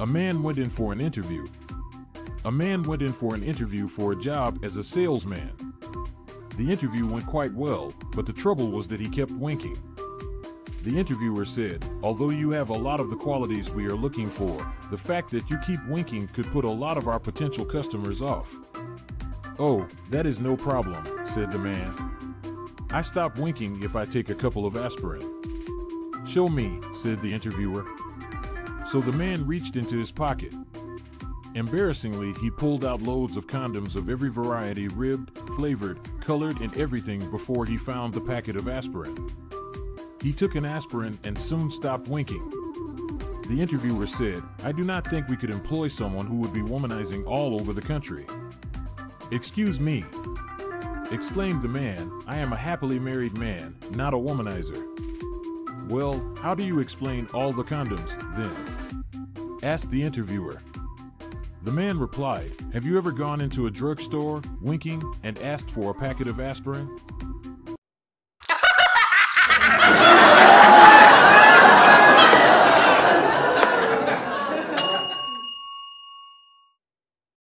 A man went in for an interview. A man went in for an interview for a job as a salesman. The interview went quite well, but the trouble was that he kept winking. The interviewer said, Although you have a lot of the qualities we are looking for, the fact that you keep winking could put a lot of our potential customers off. Oh, that is no problem, said the man. I stop winking if I take a couple of aspirin. Show me, said the interviewer. So the man reached into his pocket. Embarrassingly, he pulled out loads of condoms of every variety, ribbed, flavored, colored, and everything before he found the packet of aspirin. He took an aspirin and soon stopped winking. The interviewer said, I do not think we could employ someone who would be womanizing all over the country. Excuse me, exclaimed the man, I am a happily married man, not a womanizer. Well, how do you explain all the condoms, then? asked the interviewer. The man replied, Have you ever gone into a drugstore, winking, and asked for a packet of aspirin?